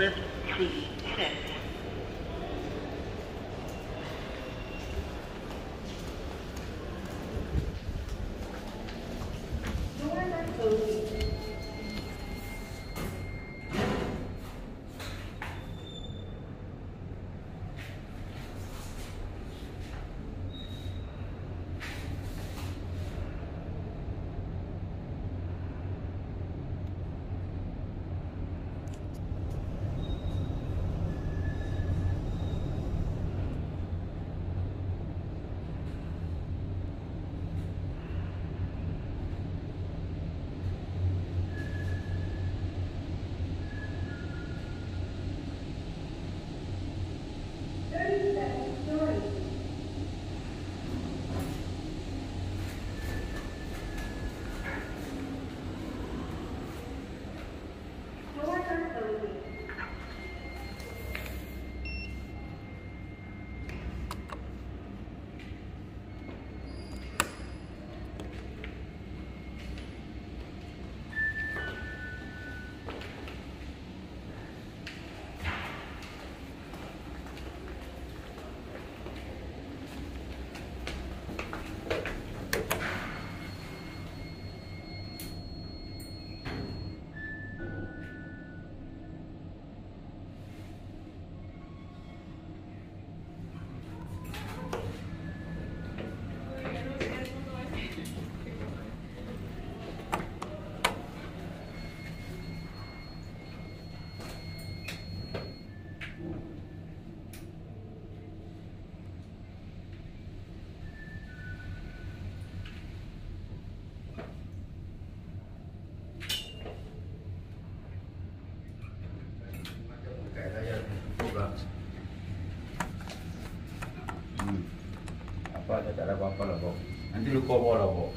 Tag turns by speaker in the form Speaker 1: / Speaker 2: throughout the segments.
Speaker 1: list C6. tak ada apa-apa lah, Bob. Nanti lu kau lah, Bob.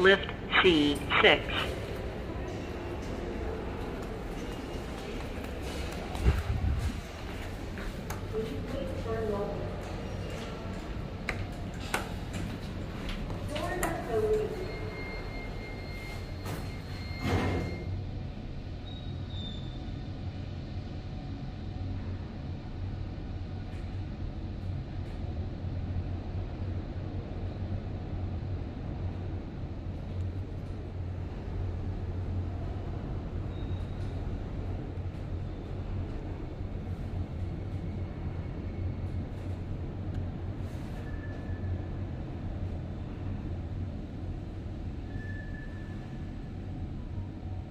Speaker 2: Lift C6.